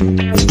Please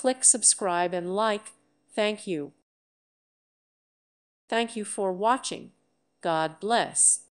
click subscribe and like. Thank you. Thank you for watching. God bless.